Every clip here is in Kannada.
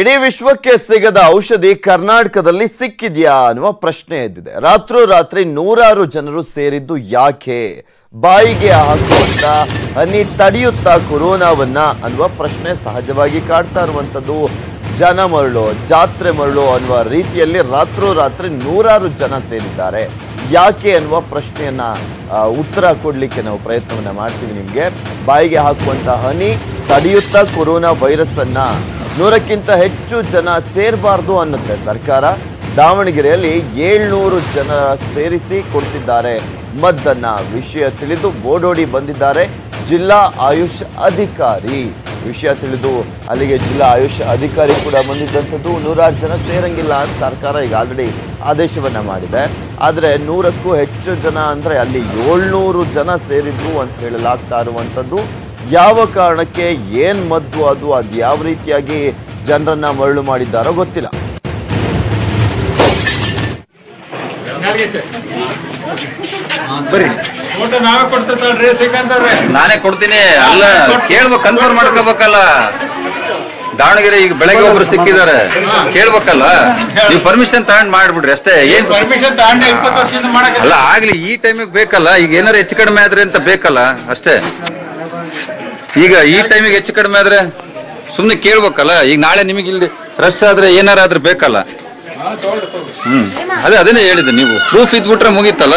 ಇಡೀ ವಿಶ್ವಕ್ಕೆ ಸಿಗದ ಔಷಧಿ ಕರ್ನಾಟಕದಲ್ಲಿ ಸಿಕ್ಕಿದ್ಯಾ ಅನ್ನುವ ಪ್ರಶ್ನೆ ಎದ್ದಿದೆ. ರಾತ್ರೋರಾತ್ರಿ ನೂರಾರು ಜನರು ಸೇರಿದ್ದು ಯಾಕೆ? ಬಾಯಿಗೆ ಹಾಕುವಂತ, ಹನಿ ತಡೆಯುತ್ತಾ ಕೊರೋನಾವನ್ನ ಅನ್ನುವ ಪ್ರಶ್ನೆ ಸಹಜವಾಗಿ ಕಾಡ್ತಾ ಇರುವಂತದ್ದು ಜನ ಮರಳು, ಜಾತ್ರೆ ಮರಳು ಅನ್ನುವ ರೀತಿಯಲ್ಲಿ ರಾತ್ರೋರಾತ್ರಿ ನೂರಾರು ಜನ ಸೇರಿದ್ದಾರೆ. ಯಾಕೆ ಅನ್ನುವ ಪ್ರಶ್ನೆಯನ್ನ ಉತ್ತರ ಕೊಡ್ಲಿಕ್ಕೆ ನಾವು ಪ್ರಯತ್ನವನ್ನ ಮಾಡ್ತೀವಿ ನಿಮ್ಗೆ. ಬಾಯಿಗೆ ಹಾಕುವಂತ ಹನಿ, ತಡೆಯುತ್ತಾ ಕೊರೋನಾ ವೈರಸ್ ಅನ್ನ ನೂರಕ್ಕಿಂತ ಹೆಚ್ಚು ಜನ ಸೇರಬಾರ್ದು ಅನ್ನುತ್ತೆ ಸರ್ಕಾರ. ದಾವಣಗೆರೆಯಲ್ಲಿ ಏಳ್ನೂರು ಜನ ಸೇರಿಸಿ ಕೊಡ್ತಿದ್ದಾರೆ. ಮದ್ದನ್ನ ವಿಷಯ ತಿಳಿದು ಓಡೋಡಿ ಬಂದಿದ್ದಾರೆ. ಜಿಲ್ಲಾ ಆಯುಷ್ ಅಧಿಕಾರಿ ವಿಷಯ ತಿಳಿದು ಅಲ್ಲಿಗೆ ಜಿಲ್ಲಾ ಆಯುಷ್ ಅಧಿಕಾರಿ ಕೂಡ ಬಂದಿದ್ದಂಥದ್ದು. ನೂರಾರು ಜನ ಸೇರಂಗಿಲ್ಲ ಅಂತ ಸರ್ಕಾರ ಈಗ ಆಲ್ರೆಡಿ ಆದೇಶವನ್ನ ಮಾಡಿದೆ. ಆದರೆ ನೂರಕ್ಕೂ ಹೆಚ್ಚು ಜನ ಅಂದರೆ ಅಲ್ಲಿ ಏಳ್ನೂರು ಜನ ಸೇರಿದ್ರು ಅಂತ ಹೇಳಲಾಗ್ತಾ ಇರುವಂಥದ್ದು. ಯಾವ ಕಾರಣಕ್ಕೆ ಏನು ಮದ್ದು ಅದು ಅದು ಯಾವ ರೀತಿಯಾಗಿ ಜನರನ್ನು ಮರಳು ಮಾಡಿದ್ದಾರೋ ಗೊತ್ತಿಲ್ಲ. ನಾನೇ ಕೊಡ್ತೀನಿ. ಅಲ್ಲ ಕೇಳ್ಬೇಕು ಕನ್ಫರ್ಮ್ ಮಾಡ್ಕೋಬೇಕಲ್ಲ. ದಾವಣಗೆರೆ ಈಗ ಬೆಳಗ್ಗೆ ಒಬ್ರು ಸಿಕ್ಕಿದ್ದಾರೆ. ಕೇಳ್ಬೇಕಲ್ಲ? ನೀವು ಪರ್ಮಿಷನ್ ತಗೊಂಡ್ ಮಾಡ್ಬಿಡ್ರಿ ಅಷ್ಟೇ. ಏನ್ ಪರ್ಮಿಷನ್ ತಗೊಂಡೆ ಇಪ್ಪತ್ತು ವರ್ಷದಿಂದ ಮಾಡಕ್ಕೆ ಅಲ್ಲ ಆಗ್ಲಿ ಈ ಟೈಮಿಗೆ ಬೇಕಲ್ಲ? ಈಗ ಏನಾರು ಹೆಚ್ಚು ಕಡಿಮೆ ಆದ್ರೆ ಅಂತ ಬೇಕಲ್ಲ? ಅಷ್ಟೇ. ಈಗ ಈ ಟೈಮಿಗೆ ಹೆಚ್ಚು ಕಡಿಮೆ ಆದ್ರೆ ಸುಮ್ನೆ ಕೇಳ್ಬೇಕಲ್ಲ? ಈಗ ನಾಳೆ ನಿಮಗೆ ಇಲ್ಲಿ ರಶ್ ಆದ್ರೆ ಏನಾರಾದ್ರೂ ಆದ್ರೆ ಬೇಕಲ್ಲ? ಹ್ಮ್. ಅದೇ ಅದನ್ನೇ ಹೇಳಿದ್ದೆ ನೀವು. ಪ್ರೂಫ್ ಇದ್ಬಿಟ್ರೆ ಮುಗೀತಲ್ಲ?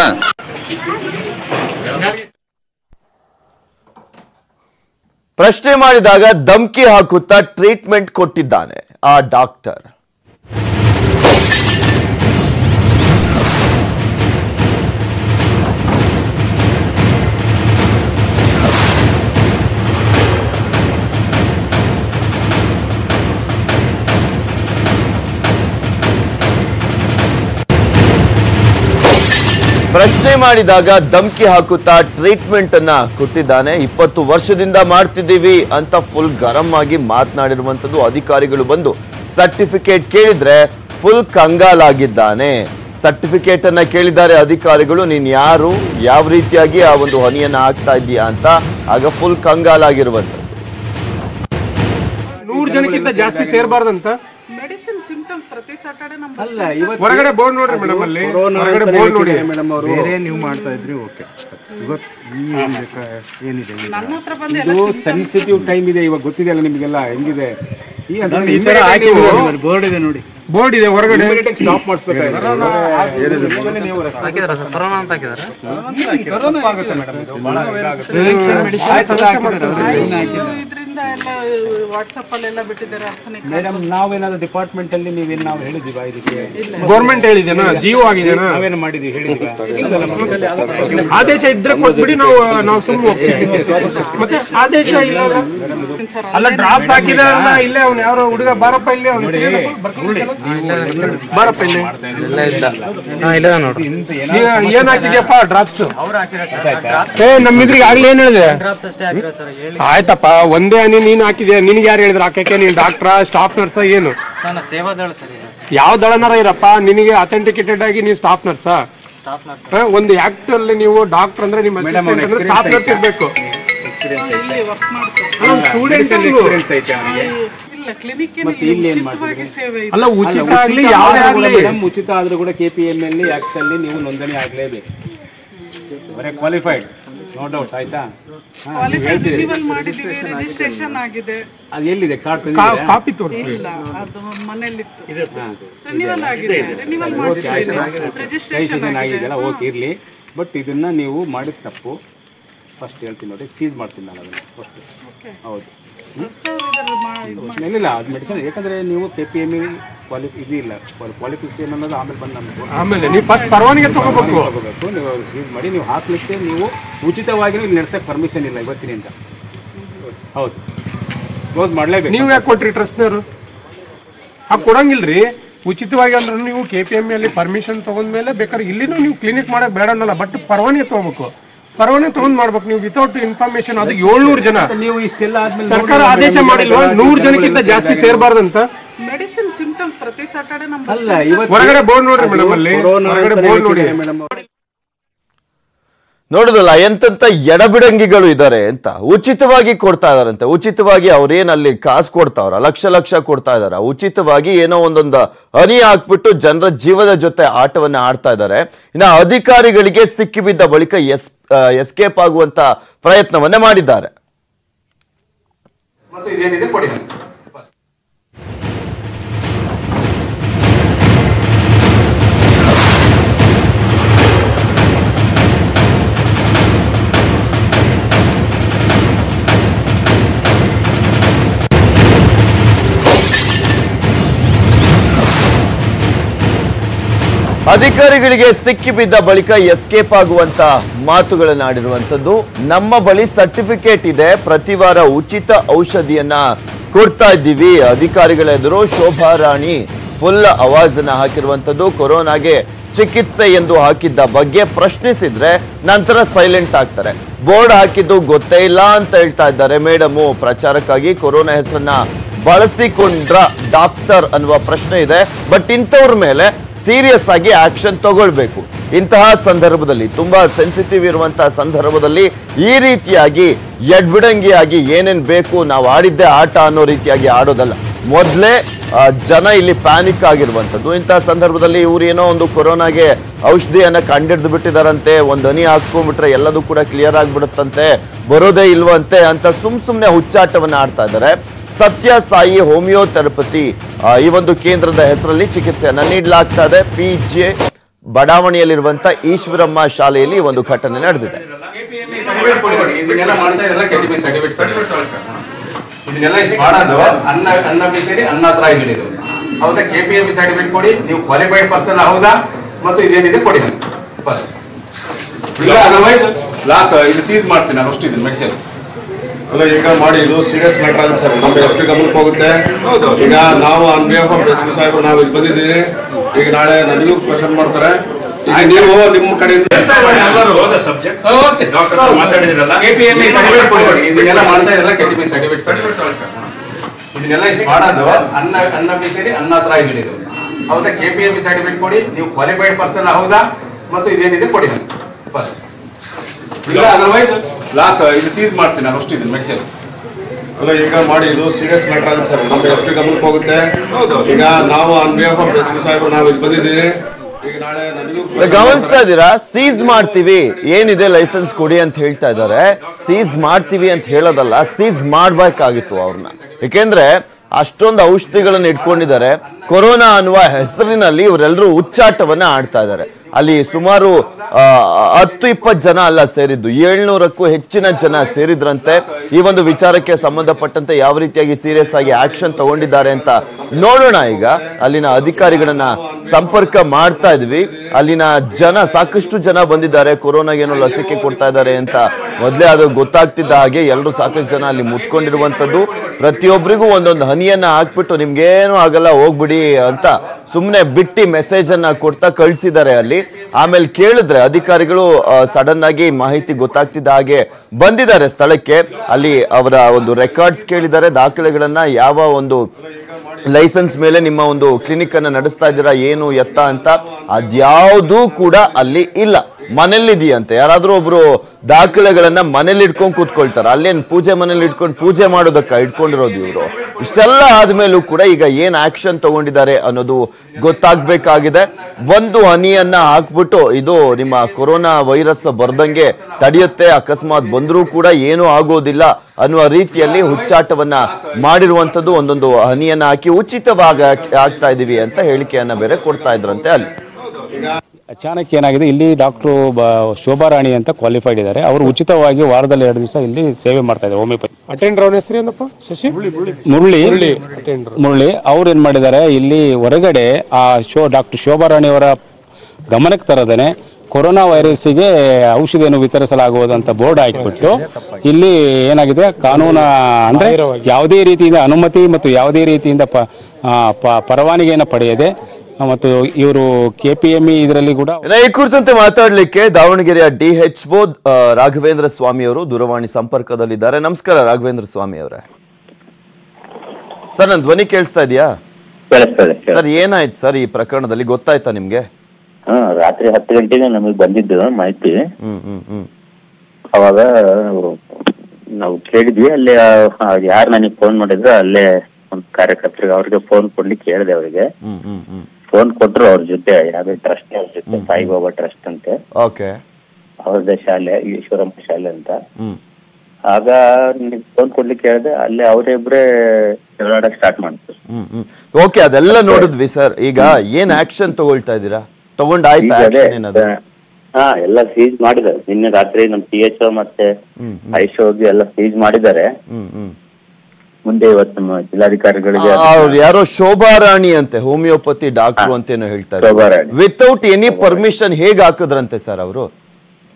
ಪ್ರಶ್ನೆ ಮಾಡಿದಾಗ ಧಮ್ಕಿ ಹಾಕುತ್ತಾ ಟ್ರೀಟ್ಮೆಂಟ್ ಕೊಟ್ಟಿದ್ದಾನೆ ಆ ಡಾಕ್ಟರ್. ಪ್ರಶ್ನೆ ಮಾಡಿದಾಗ ಧಮ್ಕಿ ಹಾಕುತ್ತಾ ಟ್ರೀಟ್ಮೆಂಟ್ ಅನ್ನ ಕೊಟ್ಟಿದ್ದಾನೆ. ಇಪ್ಪತ್ತು ವರ್ಷದಿಂದ ಮಾಡ್ತಿದ್ದೀವಿ ಅಂತ ಫುಲ್ ಗರಂ ಆಗಿ ಮಾತನಾಡಿರುವಂತದ್ದು ಅಧಿಕಾರಿಗಳು ಬಂದು ಸರ್ಟಿಫಿಕೇಟ್ ಕೇಳಿದ್ರೆ ಫುಲ್ ಕಂಗಾಲಾಗಿದ್ದಾನೆ. ಸರ್ಟಿಫಿಕೇಟ್ ಅನ್ನ ಕೇಳಿದ್ದಾರೆ ಅಧಿಕಾರಿಗಳು, ನೀನ್ ಯಾರು, ಯಾವ ರೀತಿಯಾಗಿ ಆ ಒಂದು ಹನಿಯನ್ನ ಹಾಕ್ತಾ ಇದೀಯಾ ಅಂತ ಆಗ ಫುಲ್ ಕಂಗಾಲಾಗಿರುವಂತದ್ದು ನೂರ್ ಜನಕ್ಕಿಂತ ಜಾಸ್ತಿ ಸೇರ್ಬಾರ್ದಂತ ಪ್ರತಿ ಸಾಟರ್ಡೆ ನಮ್ಮ ಅಲ್ಲ ಇವತ್ತು ಹೊರಗಡೆ ಬೋರ್ಡ್ ನೋಡ್ರಿ ಮೇಡಮ್ ಅಲ್ಲಿ. ಹೊರಗಡೆ ಬೋರ್ಡ್ ನೋಡಿ ಮೇಡಮ್ ಅವರು. ಬೇರೆ ನೀವು ಮಾಡ್ತಾ ಇದ್ರಿ ಓಕೆ ಇವತ್ತು ಏನಿದೆ ಈಗ? ನನ್ನ ಹತ್ರ ಬಂದು ಎಲ್ಲ ಇದು ಸೆನ್ಸಿಟಿವ್ ಟೈಮ್ ಇದೆ ಇವಾಗ ಗೊತ್ತಿದೆಯಲ್ಲ ನಿಮಗೆಲ್ಲ ಹೆಂಗಿದೆ? ಈ ಈ ತರ ಬೋರ್ಡ್ ಇದೆ ನೋಡಿ. ಬೋರ್ಡ್ ಇದೆ ಹೊರಗಡೆ. ಸ್ಟಾಪ್ ಮಾಡಿಸ್ಬೇಕಾಗಿದೆ. ನೀವು ಇದು ಅಂತ ಎಲ್ಲ ವಾಟ್ಸಪ್ ಅಲ್ಲೆಲ್ಲ ಬಿಟ್ಟಿದ್ದಾರೆ ಮೇಡಮ್ ನಾವೇನಾದ್ರು ಡಿಪಾರ್ಟ್ಮೆಂಟ್ ಅಲ್ಲಿ ನೀವೇನ್ ನಾವು ಹೇಳಿದೀವ ಇದಕ್ಕೆ? ಗೌರ್ಮೆಂಟ್ ಹೇಳಿದೇನಾ ಜಿಯೋ ಆಗಿದೇನಾ ನಾವೇನು ಮಾಡಿದೀವಿ ಹೇಳಿದೀವ ಆದೇಶ ಇದ್ರೆ ಕೊಟ್ಬಿಡಿ ನಾವು ನಾವು ಸುಮ್ಮನೆ ಮತ್ತೆ ಆದೇಶ ಇಲ್ಲ. ಅಲ್ಲ ಡ್ರಾಪ್ಸ್ ಹಾಕಿದಾರಲ್ಲ ಇಲ್ಲೇ ಅವ್ನು ಯಾರೋ ಹುಡುಗ ಬಾರಪ್ಪ ಇಲ್ಲೇ ಅವ್ನು ಬಾರಪ್ಪ ಇಲ್ಲಿ. ಈಗ ಏನ್ ಹಾಕಿದ್ಯಪ್ಪ ಡ್ರಾಪ್ಸ್ ಏ ನಮ್ಮಿದ್ರಿಗೆ ಆಗ್ಲಿ ಏನ್ ಹೇಳಿದೆ? ಆಯ್ತಪ್ಪ ಒಂದೇ ಹನಿ ನೀನ್ ಹಾಕಿದ್ಯಾ? ನಿನ್ಗೆ ಯಾರು ಹೇಳಿದ್ರು? ಹಾಕಕ್ಕೆ ನೀನ್ ಡಾಕ್ಟ್ರ ಸ್ಟಾಫ್ ನರ್ಸ ಏನು? ಯಾವ ದಳನಾರ ಇರಪ್ಪ? ನಿನಗೆ ಅಥೆಂಟಿಕೇಟೆಡ್ ಆಗಿ ನೀವು ಸ್ಟಾಫ್ ನರ್ಸಾ ಒಂದು ಆಕ್ಟ್ ಅಲ್ಲಿ ನೀವು ಡಾಕ್ಟರ್ ಅಂದ್ರೆ ನಿಮ್ಮ ಸ್ಟಾಫ್ ನರ್ಸ್ ಇರ್ಬೇಕು. ಇಲ್ಲಿ ವರ್ಕ್ ಮಾಡ್ತಾರೆ. ಸ್ಟೂಡೆಂಟ್ ಎಕ್ಸ್ಪೀರಿಯನ್ಸ್ ಐತೆ ಅವನಿಗೆ ಉಚಿತವಾಗಿ ಸೇವೆ ಇದೆ. ಅಲ್ಲ ಉಚಿತ ಆಗ್ಲಿ ಉಚಿತ ಯಾವ್ದೇ ಆದ್ರೂ ಕೂಡ ಆಗ್ಲಿ. ಮೇಡಮ್, ಉಚಿತ ಆದ್ರೂ ಕೂಡ K P M L act ಅಲ್ಲಿ ನೀವು ನೋಂದಣಿ ಆಗ್ಲೇಬೇಕು. ಬರೀ ಕ್ವಾಲಿಫೈಡ್ ನೋ ಡೌಟ್ ಆಯ್ತಾ? ರಿಜಿಸ್ಟ್ರೇಷನ್ ಆಗಿದೆ. ಅದು ಎಲ್ಲಿದೆ? ಕಾರ್ಡ್ ತಂದಿದ್ದೀರಾ? ಕಾಪಿ ತೋರಿಸಿ ಇಲ್ಲ ಅದು ಮನೇಲಿತ್ತು. ರಿನಿವಲ್ ಆಗಿದೆ. ರಿನಿವಲ್ ಮಾಡಿಸಿದ್ದೀನಿ ರಿಜಿಸ್ಟ್ರೇಷನ್ ರಿಜಿಸ್ಟ್ರೇಷನ್ ಆಗಿದೆ. ಆಗಿದೆಯಲ್ಲ ಓಕೆ ಇರಲಿ. ಬಟ್ ಇದನ್ನ ನೀವು ಮಾಡಿದ ತಪ್ಪು. ಫಸ್ಟ್ ಹೇಳ್ತೀನಿ ನೋಡಿ ಸೀಸ್ ಮಾಡ್ತೀನಿ ನಾನು ಅದನ್ನು ಫಸ್ಟ್ ಹೌದು. ಇಲ್ಲ ಅದು ಮೆಡಿಸಿನ್ ಯಾಕಂದ್ರೆ ನೀವು ಕೆ ಪಿ ಎಂ ಕ್ವಾಲಿಫಿ ಇದು ಇಲ್ಲ ಕ್ವಾಲಿಫಿಕೇಶನ್ ಅನ್ನೋದು ಆಮೇಲೆ ಬಂದು ನಮ್ಗೆ ಆಮೇಲೆ ನೀವು ಫಸ್ಟ್ ಪರವಾನಿಗೆ ತಗೋಬೇಕು. ತಗೋಬೇಕು ನೀವು ಸೀಸ್ ಮಾಡಿ ನೀವು ಹಾಕ್ಲಿಕ್ಕೆ ನೀವು ಉಚಿತವಾಗಿ ಇಲ್ಲಿ ನಡೆಸಕ್ಕೆ ಪರ್ಮಿಷನ್ ಇಲ್ಲ ಇವತ್ತಿನಿಂದ. ಹೌದು. ಕ್ಲೋಸ್ ಮಾಡಲೇಬೇಕು. ನೀವು ಯಾಕೆ ಕೊಟ್ರಿ ಟ್ರಸ್ಟ್ನವರು ಆ ಕೊಡಂಗಿಲ್ರಿ. ಉಚಿತವಾಗಿ ಅಂದ್ರೆ ನೀವು ಕೆ ಪಿ ಎಂ ಅಲ್ಲಿ ಪರ್ಮಿಷನ್ ತಗೊಂಡ್ಮೇಲೆ ಬೇಕಾದ್ರೆ ಇಲ್ಲಿನೂ ನೀವು ಕ್ಲಿನಿಕ್ ಮಾಡೋಕ್ಕೆ ಬೇಡ ಅನ್ನಲ್ಲ ಬಟ್ ಪರವಾನಿಗೆ ತಗೋಬೇಕು. ಪರವಾನಗಿ ತಗೊಂಡ್ ಮಾಡ್ಬೇಕು. ನೀವು ವಿತೌಟ್ ಇನ್ಫಾರ್ಮೇಶನ್ ಅದು ಏಳ್ನೂರು ಜನ. ನೀವು ಇಷ್ಟೆಲ್ಲ ಆದ್ಮೇಲೆ ಸರ್ಕಾರ ಆದೇಶ ಮಾಡಿಲ್ವಾ? ನೂರು ಜನಕ್ಕಿಂತ ಜಾಸ್ತಿ ಸೇರ್ಬಾರ್ದಂತ? ಮೆಡಿಸಿನ್ ಸಿಂಪ್ಟಮ್ ಪ್ರತಿ ಸಾಟರ್ಡೆ ನಮ್ಮಲ್ಲ ಹೊರಗಡೆ ಬೋರ್ಡ್ ನೋಡ್ರಿ ಮೇಡಮ್ ಅಲ್ಲಿ. ಹೊರಗಡೆ ಬೋರ್ಡ್ ನೋಡಿ ಮೇಡಮ್ ನೋಡಿದ್ರಲ್ಲ ಎಂತೆಂತ ಎಡಬಿಡಂಗಿಗಳು ಇದ್ದಾರೆ ಅಂತ. ಉಚಿತವಾಗಿ ಕೊಡ್ತಾ ಇದಾರಂತೆ. ಉಚಿತವಾಗಿ ಅವ್ರೇನ್ ಅಲ್ಲಿ ಕಾಸು ಕೊಡ್ತಾವ್ರ ಲಕ್ಷ ಲಕ್ಷ ಕೊಡ್ತಾ ಇದಾರ. ಉಚಿತವಾಗಿ ಏನೋ ಒಂದೊಂದು ಹನಿ ಹಾಕ್ಬಿಟ್ಟು ಜನರ ಜೀವದ ಜೊತೆ ಆಟವನ್ನ ಆಡ್ತಾ ಇದ್ದಾರೆ ಇನ್ನ ಅಧಿಕಾರಿಗಳಿಗೆ ಸಿಕ್ಕಿಬಿದ್ದ ಬಳಿಕ ಎಸ್ ಎಸ್ಕೇಪ್ ಆಗುವಂತ ಪ್ರಯತ್ನವನ್ನೇ ಮಾಡಿದ್ದಾರೆ. ಅಧಿಕಾರಿಗಳಿಗೆ ಸಿಕ್ಕಿಬಿದ್ದ ಬಳಿಕ ಎಸ್ಕೇಪ್ ಆಗುವಂತ ಮಾತುಗಳನ್ನಾಡಿರುವಂಥದ್ದು. ನಮ್ಮ ಬಳಿ ಸರ್ಟಿಫಿಕೇಟ್ ಇದೆ. ಪ್ರತಿ ವಾರ ಉಚಿತ ಔಷಧಿಯನ್ನ ಕೊಡ್ತಾ ಇದ್ದೀವಿ. ಅಧಿಕಾರಿಗಳ ಎದುರು ಶೋಭಾ ರಾಣಿ ಫುಲ್ ಅವಾಜನ್ನ ಹಾಕಿರುವಂತದ್ದು ಕೊರೋನಾಗೆ ಚಿಕಿತ್ಸೆ ಎಂದು ಹಾಕಿದ್ದ ಬಗ್ಗೆ ಪ್ರಶ್ನಿಸಿದ್ರೆ ನಂತರ ಸೈಲೆಂಟ್ ಆಗ್ತಾರೆ. ಬೋರ್ಡ್ ಹಾಕಿದ್ದು ಗೊತ್ತೇ ಇಲ್ಲ ಅಂತ ಹೇಳ್ತಾ ಇದ್ದಾರೆ. ಮೇಡಮು, ಪ್ರಚಾರಕ್ಕಾಗಿ ಕೊರೋನಾ ಹೆಸರನ್ನ ಬಳಸಿಕೊಂಡ್ರ ಡಾಕ್ಟರ್ ಅನ್ನುವ ಪ್ರಶ್ನೆ ಇದೆ. ಬಟ್ ಇಂಥವ್ರ ಮೇಲೆ ಸೀರಿಯಸ್ ಆಗಿ ಆಕ್ಷನ್ ತಗೊಳ್ಬೇಕು. ಇಂತಹ ಸಂದರ್ಭದಲ್ಲಿ, ತುಂಬಾ ಸೆನ್ಸಿಟಿವ್ ಇರುವಂತಹ ಸಂದರ್ಭದಲ್ಲಿ ಈ ರೀತಿಯಾಗಿ ಎಡ್ಬಿಡಂಗಿಯಾಗಿ ಏನೇನ್ ಬೇಕು, ನಾವು ಆಡಿದ್ದೆ ಆಟ ಅನ್ನೋ ರೀತಿಯಾಗಿ ಆಡೋದಲ್ಲ. ಮೊದಲೇ ಜನ ಇಲ್ಲಿ ಪ್ಯಾನಿಕ್ ಆಗಿರುವಂಥದ್ದು. ಇಂಥ ಸಂದರ್ಭದಲ್ಲಿ ಇವ್ರು ಏನೋ ಒಂದು ಕೊರೋನಾಗೆ ಔಷಧಿಯನ್ನು ಕಂಡಿಡ್ದು ಬಿಟ್ಟಿದಾರಂತೆ, ಒಂದು ಹನಿ ಹಾಕೊಂಡ್ಬಿಟ್ರೆ ಎಲ್ಲದೂ ಕೂಡ ಕ್ಲಿಯರ್ ಆಗಿಬಿಡುತ್ತಂತೆ, ಬರೋದೇ ಇಲ್ವಂತೆ ಅಂತ ಸುಮ್ ಸುಮ್ಮನೆ ಹುಚ್ಚಾಟವನ್ನು ಆಡ್ತಾ ಇದ್ದಾರೆ ಸತ್ಯ ಸಾಯಿ ಹೋಮಿಯೋಥೆರಪತಿ ಈ ಒಂದು ಕೇಂದ್ರದ ಹೆಸರಲ್ಲಿ ಚಿಕಿತ್ಸೆಯನ್ನು ನೀಡಲಾಗ್ತಾ ಇದೆ. ಪಿ ಜೆ ಬಡಾವಣೆಯಲ್ಲಿರುವಂತ ಈಶ್ವರಮ್ಮ ಶಾಲೆಯಲ್ಲಿ ಒಂದು ಘಟನೆ ನಡೆದಿದೆ. ಇದನ್ನೆಲ್ಲ ಇಷ್ಟು ಮಾಡೋದು ಅನ್ನ ಅನ್ನ ಬಿಸಿಡಿ ಅನ್ಅಥರೈಸ್ಡ್ ಇದು ಹೌದಾ? ಕೆ ಪಿ ಎಂ ಸರ್ಟಿಫಿಕೇಟ್ ಕೊಡಿ. ನೀವು ಕ್ವಾಲಿಫೈಡ್ ಪರ್ಸನ್ ಹೌದಾ? ಮತ್ತು ಇದೇನಿದೆ ಕೊಡಿ ನಾನು ಫಸ್ಟ್ ಇಲ್ಲ ಅದರ್ವೈಸ್ ಲಾಕ್ ಇದು ಸೀಸ್ ಮಾಡ್ತೀನಿ ನಾನು ಅಷ್ಟು ಇದ್ದೀನಿ ಮೆಡಿಸಿನ್ ಅಲ್ಲ ಈಗ ಮಾಡಿ ಇದು ಸೀರಿಯಸ್ ಮ್ಯಾಟರ್ ಆಗುತ್ತೆ ಸರ್. ನಮ್ಮ ಎಸ್ ಪಿ ಗಮನಕ್ಕೆ ಹೋಗುತ್ತೆ. ಈಗ ನಾವು on behalf of S P Saheb ನಾವು ಇಲ್ಲಿ ಬಂದಿದ್ದೀವಿ. ಈಗ ನಾಳೆ ನನಗೂ ಕ್ವಶನ್ ಮಾಡ್ತಾರೆ. ನೀವು ನಿಮ್ಮ ಕಡೆಯಿಂದ. ಇದನ್ನೆಲ್ಲ ಮಾಡ್ತಾ ಇದ್ರಲ್ಲ ಕೆಟಿಪಿ ಸರ್ಟಿಫಿಕೇಟ್ ಇದನ್ನೆಲ್ಲ ಇಷ್ಟು ಮಾಡೋದು ಅನ್ನ ಅನ್ನ ಬಿಸಿರಿ ಅನ್ನ ಹತ್ರ ಇದು ಹೌದಾ? ಕೆ ಪಿ ಎಂ ಸರ್ಟಿಫಿಕೇಟ್ ಕೊಡಿ. ನೀವು ಕ್ವಾಲಿಫೈಡ್ ಪರ್ಸನ್ ಹೌದಾ? ಮತ್ತು ಇದೇನಿದೆ ಕೊಡಿ ನಮ್ಗೆ. ಫಸ್ಟ್ ಇಲ್ಲ ಅದರ್ವೈಸ್ ಲಾಕ್ ಇದು ಸೀಸ್ ಮಾಡ್ತೀನಿ ನಾನು ಅಷ್ಟು ಮೆಡಿಸಿನ್ ಅಲ್ಲ ಈಗ ಮಾಡಿ ಇದು ಸೀರಿಯಸ್ ಮ್ಯಾಟರ್ ಆಗುತ್ತೆ ಸರ್ ನಮ್ಮ ಎಸ್ ಪಿ ಗಮನಕ್ಕೆ ಹೋಗುತ್ತೆ. ಈಗ ನಾವು on behalf of S P Saheb ನಾವು ಇಲ್ಲಿ ಬಂದಿದ್ದೀವಿ. ನನಗೂ ಗಮನಿಸ್ತಾ ಇದ್ದೀರಾ? ಸೀಸ್ ಮಾಡ್ತೀವಿ. ಏನಿದೆ ಲೈಸೆನ್ಸ್ ಕೊಡಿ ಅಂತ ಹೇಳ್ತಾ ಇದ್ದಾರೆ. ಸೀಸ್ ಮಾಡ್ತೀವಿ ಅಂತ ಹೇಳೋದಲ್ಲ ಸೀಸ್ ಮಾಡ್ಬೇಕಾಗಿತ್ತು ಅವ್ರನ್ನ. ಯಾಕೆಂದ್ರೆ ಅಷ್ಟೊಂದು ಔಷಧಿಗಳನ್ನ ಇಟ್ಕೊಂಡಿದ್ದಾರೆ. ಕೊರೋನಾ ಅನ್ನುವ ಹೆಸರಿನಲ್ಲಿ ಇವರೆಲ್ಲರೂ ಉಚ್ಚಾಟವನ್ನ ಆಡ್ತಾ ಇದ್ದಾರೆ. ಅಲ್ಲಿ ಸುಮಾರು ಹತ್ತು, ಇಪ್ಪತ್ತು ಜನ ಅಲ್ಲ ಸೇರಿದ್ದು. ಏಳ್ನೂರಕ್ಕೂ ಹೆಚ್ಚಿನ ಜನ ಸೇರಿದ್ರಂತೆ. ಈ ಒಂದು ವಿಚಾರಕ್ಕೆ ಸಂಬಂಧಪಟ್ಟಂತೆ ಯಾವ ರೀತಿಯಾಗಿ ಸೀರಿಯಸ್ ಆಗಿ ಆಕ್ಷನ್ ತಗೊಂಡಿದ್ದಾರೆ ಅಂತ ನೋಡೋಣ ಈಗ. ಅಲ್ಲಿನ ಅಧಿಕಾರಿಗಳನ್ನ ಸಂಪರ್ಕ ಮಾಡ್ತಾ ಇದ್ವಿ. ಅಲ್ಲಿನ ಜನ, ಸಾಕಷ್ಟು ಜನ ಬಂದಿದ್ದಾರೆ. ಕೊರೋನಾಗೆ ಏನೋ ಲಸಿಕೆ ಕೊಡ್ತಾ ಇದ್ದಾರೆ ಅಂತ ಮೊದಲೇ ಅದು ಗೊತ್ತಾಗ್ತಿದ್ದ ಹಾಗೆ ಎಲ್ಲರೂ ಸಾಕಷ್ಟು ಜನ ಅಲ್ಲಿ ಮುತ್ಕೊಂಡಿರುವಂತದ್ದು ಪ್ರತಿಯೊಬ್ಬರಿಗೂ ಒಂದೊಂದು ಹನಿಯನ್ನ ಹಾಕ್ಬಿಟ್ಟು, ನಿಮ್ಗೇನು ಆಗಲ್ಲ, ಹೋಗ್ಬಿಡಿ ಅಂತ ಸುಮ್ಮನೆ ಬಿಟ್ಟಿ ಮೆಸೇಜ್ ಅನ್ನ ಕೊಡ್ತಾ ಕಳ್ಸಿದ್ದಾರೆ ಅಲ್ಲಿ. ಆಮೇಲೆ ಕೇಳಿದ್ರೆ ಅಧಿಕಾರಿಗಳು ಸಡನ್ ಆಗಿ ಮಾಹಿತಿ ಗೊತ್ತಾಗ್ತಿದ್ದ ಹಾಗೆ ಬಂದಿದ್ದಾರೆ ಸ್ಥಳಕ್ಕೆ. ಅಲ್ಲಿ ಅವರ ಒಂದು ರೆಕಾರ್ಡ್ಸ್ ಕೇಳಿದ್ದಾರೆ. ದಾಖಲೆಗಳನ್ನ ಯಾವ ಒಂದು ಲೈಸೆನ್ಸ್ ಮೇಲೆ ನಿಮ್ಮ ಒಂದು ಕ್ಲಿನಿಕ್ ಅನ್ನ ನಡೆಸ್ತಾ ಇದ್ದೀರಾ, ಏನು ಎತ್ತ ಅಂತ ಅದ್ಯಾವುದೂ ಕೂಡ ಅಲ್ಲಿ ಇಲ್ಲ. ಮನೇಲಿದೆಯಂತೆ ಯಾರಾದರೂ ಒಬ್ರು ದಾಖಲೆಗಳನ್ನ ಮನೇಲಿ ಇಟ್ಕೊಂಡು ಕೂತ್ಕೊಳ್ತಾರೆ? ಅಲ್ಲೇನ್ ಪೂಜೆ ಮನೇಲಿ ಇಟ್ಕೊಂಡು ಪೂಜೆ ಮಾಡೋದಕ್ಕ ಇಟ್ಕೊಂಡಿರೋದು ಇವರು? ಇಷ್ಟೆಲ್ಲ ಆದ್ಮೇಲೂ ಕೂಡ ಈಗ ಏನ್ ಆಕ್ಷನ್ ತಗೊಂಡಿದ್ದಾರೆ ಅನ್ನೋದು ಗೊತ್ತಾಗ್ಬೇಕಾಗಿದೆ. ಒಂದು ಹನಿಯನ್ನ ಹಾಕ್ಬಿಟ್ಟು ಇದು ನಿಮ್ಮ ಕೊರೋನಾ ವೈರಸ್ ಬರ್ದಂಗೆ ತಡೆಯುತ್ತೆ. ಅಕಸ್ಮಾತ್ ಬಂದರೂ ಕೂಡ ಏನೂ ಆಗೋದಿಲ್ಲ ಅನ್ನುವ ರೀತಿಯಲ್ಲಿ ಹುಚ್ಚಾಟವನ್ನ ಮಾಡಿರುವಂತದ್ದು ಒಂದೊಂದು ಹನಿಯನ್ನ ಹಾಕಿ ಉಚಿತವಾಗಿ ಆಗ್ತಾ ಇದೀವಿ ಅಂತ ಹೇಳಿಕೆಯನ್ನ ಬೇರೆ ಕೊಡ್ತಾ ಇದ್ರಂತೆ ಅಲ್ಲಿ. ಅಚಾನಕ್ ಏನಾಗಿದೆ? ಇಲ್ಲಿ ಡಾಕ್ಟ್ರು ಶೋಭಾ ರಾಣಿ ಅಂತ ಕ್ವಾಲಿಫೈಡ್ ಇದ್ದಾರೆ. ಅವರು ಉಚಿತವಾಗಿ ವಾರದಲ್ಲಿ ಎರಡು ದಿವಸ ಇಲ್ಲಿ ಸೇವೆ ಮಾಡ್ತಾ ಇದ್ದಾರೆ ಹೋಮಿಯೋಪತಿ ಅಟೆಂಡರ್ ಹೆಸರು ಏನಪ್ಪ? ಶಶಿ? ಮುರಳಿ. ಮುರಳಿ. ಅವ್ರು ಏನ್ ಮಾಡಿದ್ದಾರೆ? ಇಲ್ಲಿ ಹೊರಗಡೆ ಆ ಶೋ ಡಾಕ್ಟರ್ ಶೋಭಾ ರಾಣಿ ಅವರ ಗಮನಕ್ಕೆ ತರದೇನೆ ಕೊರೋನಾ ವೈರಸ್ಸಿಗೆ ಔಷಧಿಯನ್ನು ವಿತರಿಸಲಾಗುವುದು ಅಂತ ಬೋರ್ಡ್ ಹಾಕಿಬಿಟ್ಟು ಇಲ್ಲಿ ಏನಾಗಿದೆ? ಕಾನೂನ ಅಂದ್ರೆ ಯಾವುದೇ ರೀತಿಯಿಂದ ಅನುಮತಿ ಮತ್ತು ಯಾವುದೇ ರೀತಿಯಿಂದ ಪ ಆ, ಪ- ಪರವಾನಗಿಯನ್ನು ಪಡೆಯದೆ ಮತ್ತು ಇವರು ಕೆ ಪಿ ಎಂ ಇ ಇದರಲ್ಲಿ ಕೂಡ ಈ ಕುರಿತಂತೆ ಮಾತಾಡಲಿಕ್ಕೆ ದಾವಣಗೆರೆಯ D H O Raghavendra Swamy ಅವರು ದೂರವಾಣಿ ಸಂಪರ್ಕದಲ್ಲಿದ್ದಾರೆ. ನಮಸ್ಕಾರ ರಾಘವೇಂದ್ರ ಸ್ವಾಮಿ ಅವರೇ. ಸರ್ ನನ್ನ ಧ್ವನಿ ಕೇಳಿಸ್ತಾ ಇದೆಯಾ? ಕೇಳಿಸ್ತದೆ ಸರ್ ಏನಾಯ್ತು ಸರ್ ಈ ಪ್ರಕರಣದಲ್ಲಿ? ಗೊತ್ತಾಯ್ತಾ ನಿಮ್ಗೆ? ಹಾ ರಾತ್ರಿ ಹತ್ತು ಗಂಟೆಗೆ ನಮಗೆ ಬಂದಿದ್ದು ಮಾಹಿತಿ. ಹ್ಮ್ ಹ್ಮ್ ಹ್ಮ್. ಅವಾಗ ನಾವು ಕೇಳಿದ್ವಿ ಅಲ್ಲಿ ಯಾರು ನನಗೆ ಫೋನ್ ಮಾಡಿದ್ರು ಅಲ್ಲೇ ಒಂದು ಕಾರ್ಯಕರ್ತರಿಗೆ ಅವ್ರಿಗೆ ಫೋನ್ ಕೊಡ್ಲಿಕ್ಕೆ ಹೇಳಿದೆ ಅವರಿಗೆ. ಹ್ಮ್ ಹ್ಮ್ ಹ್ಮ್. ಫೋನ್ ಕೊಟ್ರು ಅವ್ರ ಜೊತೆ ಯಾವ್ದು ಟ್ರಸ್ಟ್ ಅವ್ರ ಜೊತೆ ಸಾಯಿಬಾಬಾ ಟ್ರಸ್ಟ್ ಅಂತೆ. ಓಕೆ. ಅವ್ರದ್ದೇ ಶಾಲೆ ಈಶ್ವರಮ್ಮ ಶಾಲೆ ಅಂತ. ಆಗ ಆಗ ಫೋನ್ ಕೊಡ್ಲಿಕ್ಕೆ ಹೇಳಿದೆ ಅಲ್ಲೇ ಅವರಿಬ್ರೇ ಜಗಳಾಡಕ್ ಸ್ಟಾರ್ಟ್ ಮಾಡ್ತಾರೆ ಓಕೆ ಅದೆಲ್ಲ ನೋಡಿದ್ವಿ ಸರ್. ಈಗ ಏನ್ ಆಕ್ಷನ್ ತಗೊಳ್ತಾ ಇದ್ದೀರಾ? ತಗೊಂಡ್ ಆಯ್ತಾ ಈಗ ಅದೇ ಆಕ್ಷನ್ ಹಾ ಎಲ್ಲ ಸೀಜ್ ಮಾಡಿದ್ದಾರೆ. ನಿನ್ನೆ ರಾತ್ರಿ ನಮ್ ಪಿ ಎಚ್ ಮತ್ತೆ ಐಶೋಗಿ ಐಶೋ ಎಲ್ಲ ಸೀಜ್ ಮಾಡಿದ್ದಾರೆ. ಮುಂದೆ ಇವತ್ತು ನಮ್ಮ ಜಿಲ್ಲಾಧಿಕಾರಿಗಳಿಗೆ ಅವ್ರು ಯಾರೋ ಶೋಭಾ ರಾಣಿ ಅಂತೆ ಹೋಮಿಯೋಪತಿ ಡಾಕ್ಟ್ರು ಅಂತೇನೋ ಹೇಳ್ತಾರೆ. ವಿತೌಟ್ ಎನಿ ಪರ್ಮಿಷನ್ ಹೇಗ್ ಹಾಕಿದ್ರಂತೆ ಸರ್ ಅವರು?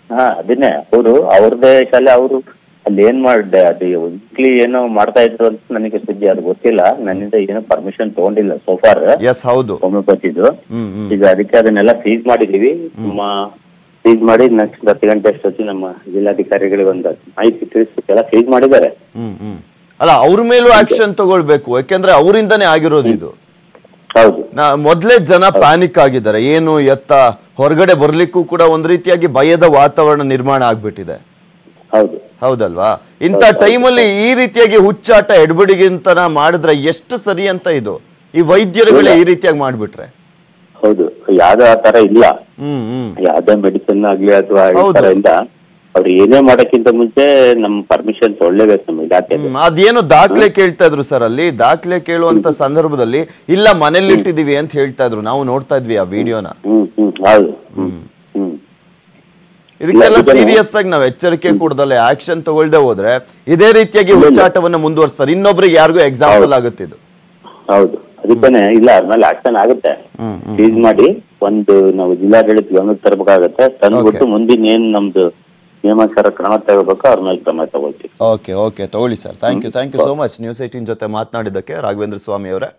ಹಾ ಅದನ್ನೇ. ಅವರು ಅವ್ರದೇ ಶಾಲೆ ಅವರು ಅಲ್ಲಿ ಏನ್ ಮಾಡಿದೆ ಅದು ವೀಕ್ಲಿ ಏನೋ ಮಾಡ್ತಾ ಇದ್ರು ಅಂತ ನನಗೆ ಸುದ್ದಿ ಅದು ಗೊತ್ತಿಲ್ಲ. ನನ್ನಿಂದ ಏನೋ ಪರ್ಮಿಷನ್ ತಗೊಂಡಿಲ್ಲ ಸೋಫಾರ್ ಎಸ್ ಹೌದು. ಹೋಮಿಯೋಪತಿದು. ಹ್ಮ್ ಹ್ಮ್. ಈಗ ಅದಕ್ಕೆ ಅದನ್ನೆಲ್ಲ ಸೀಸ್ ಮಾಡಿದೀವಿ. ನಮ್ಮ ಸೀಸ್ ಮಾಡಿ ನೆಕ್ಸ್ಟ್ ಹತ್ತು ಗಂಟೆ ಅಷ್ಟೊತ್ತಿ ನಮ್ಮ ಜಿಲ್ಲಾಧಿಕಾರಿಗಳಿಗೆ ಒಂದು ಮಾಹಿತಿ ತಿಳಿಸ್ಬೇಕೆಲ್ಲ ಸೀಸ್ ಮಾಡಿದ್ದಾರೆ. ಅಲ್ಲ ಅವ್ರ ಮೇಲೂ ಆಕ್ಷನ್ ತಗೊಳ್ಬೇಕು. ಯಾಕೆಂದ್ರೆ ಅವರಿಂದನೇ ಆಗಿರೋದು ಇದು. ನಾ ಮೊದ್ಲೇ ಜನ ಪ್ಯಾನಿಕ್ ಆಗಿದ್ದಾರೆ. ಏನು ಎತ್ತ ಹೊರಗಡೆ ಬರ್ಲಿಕ್ಕೂ ಕೂಡ ಒಂದ್ ರೀತಿಯಾಗಿ ಭಯದ ವಾತಾವರಣ ನಿರ್ಮಾಣ ಆಗ್ಬಿಟ್ಟಿದೆ. ಹೌದು. ಹೌದಲ್ವಾ? ಇಂಥ ಟೈಮಲ್ಲಿ ಈ ರೀತಿಯಾಗಿ ಹುಚ್ಚಾಟ ಎಡ್ಬಿಡಿಗಿಂತನ ಮಾಡಿದ್ರೆ ಎಷ್ಟು ಸರಿ ಅಂತ ಇದು? ಈ ವೈದ್ಯರುಗಳೇ ಈ ರೀತಿಯಾಗಿ ಮಾಡ್ಬಿಟ್ರೆ. ಹೌದು. ಯಾವ್ದೇ ಆ ತರ ಇಲ್ಲ. ಹ್ಮ್ ಹ್ಮ್. ಯಾವ್ದೇ ಮೆಡಿಸಿನ್ ಆಗ್ಲಿ ಅಥವಾ ಅವ್ರು ಏನೇ ಮಾಡೋಕ್ಕಿಂತ ಮುಂಚೆ ನಮ್ ಪರ್ಮಿಷನ್ ತೊಗೊಳ್ಳೇಬೇಕು ನಮ್ಮ ಇಲಾಖೆ ಅದೇನು ದಾಖಲೆ ಕೇಳ್ತಾ ಇದ್ರು ಸರ್ ಅಲ್ಲಿ. ದಾಖಲೆ ಕೇಳುವಂತ ಸಂದರ್ಭದಲ್ಲಿ ಇಲ್ಲ ಮನೇಲಿ ಇಟ್ಟಿದೀವಿ ಅಂತ ಹೇಳ್ತಾ ಇದ್ರು. ನಾವು ನೋಡ್ತಾ ಇದ್ವಿ ಆ ವಿಡಿಯೋನ. ಹೌದು. ಇದಕ್ಕೆಲ್ಲ ಸೀರಿಯಸ್ ಆಗಿ ನಾವು ಎಚ್ಚರಿಕೆ ಕೊಡದಲ್ಲೇ ಆಕ್ಷನ್ ತಗೊಳ್ದೆ ಹೋದ್ರೆ ಇದೇ ರೀತಿಯಾಗಿ ಹುಚ್ಚಾಟವನ್ನ ಮುಂದುವರಿಸ್ತಾರೆ ಇನ್ನೊಬ್ರಿಗೆ ಯಾರಿಗೂ ಎಕ್ಸಾಂಪಲ್ ಆಗುತ್ತೆ ಇದು. ಹೌದು. ಅದಕ್ಕೇನೆ ಇಲ್ಲ ಅದ್ಮೇಲೆ ಆಕ್ಷನ್ ಆಗುತ್ತೆ. ಸೀಸ್ ಮಾಡಿ. ಒಂದು ನಾವು ಜಿಲ್ಲಾಡಳಿತ ಗಮನಕ್ಕೆ ತರಬೇಕಾಗತ್ತೆ. ತಂದ್ಬಿಟ್ಟು ಮುಂದಿನ ಏನ್ ನಮ್ದು ನಿಯಮಾನುಸಾರ ಕ್ರಮ ತಗೋಬೇಕು ಅವ್ರ ಮೇಲೆ ಕ್ರಮ ತಗೊಳ್ತೀವಿ. ಓಕೆ ಓಕೆ ತಗೊಳ್ಳಿ sir. Thank you thank you so much news eighteen ಜೊತೆ ಮಾತನಾಡಿದ್ದಕ್ಕೆ ರಾಘವೇಂದ್ರ ಸ್ವಾಮಿ ಅವರೇ.